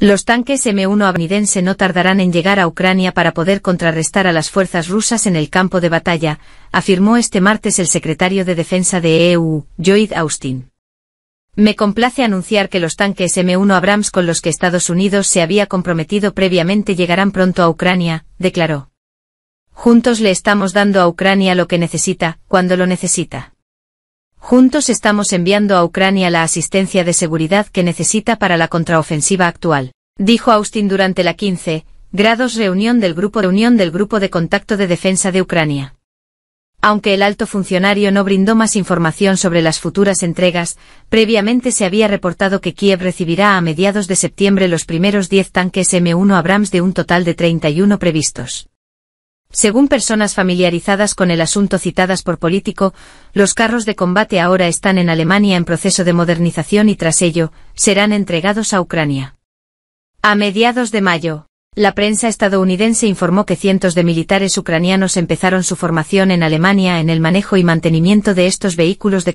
Los tanques M1 estadounidense no tardarán en llegar a Ucrania para poder contrarrestar a las fuerzas rusas en el campo de batalla, afirmó este martes el secretario de Defensa de EU, Lloyd Austin. Me complace anunciar que los tanques M1 Abrams con los que Estados Unidos se había comprometido previamente llegarán pronto a Ucrania, declaró. Juntos le estamos dando a Ucrania lo que necesita, cuando lo necesita. Juntos estamos enviando a Ucrania la asistencia de seguridad que necesita para la contraofensiva actual, dijo Austin durante la 15 grados reunión del grupo de unión del grupo de contacto de defensa de Ucrania. Aunque el alto funcionario no brindó más información sobre las futuras entregas, previamente se había reportado que Kiev recibirá a mediados de septiembre los primeros 10 tanques M1 Abrams de un total de 31 previstos. Según personas familiarizadas con el asunto citadas por Político, los carros de combate ahora están en Alemania en proceso de modernización y tras ello, serán entregados a Ucrania. A mediados de mayo, la prensa estadounidense informó que cientos de militares ucranianos empezaron su formación en Alemania en el manejo y mantenimiento de estos vehículos de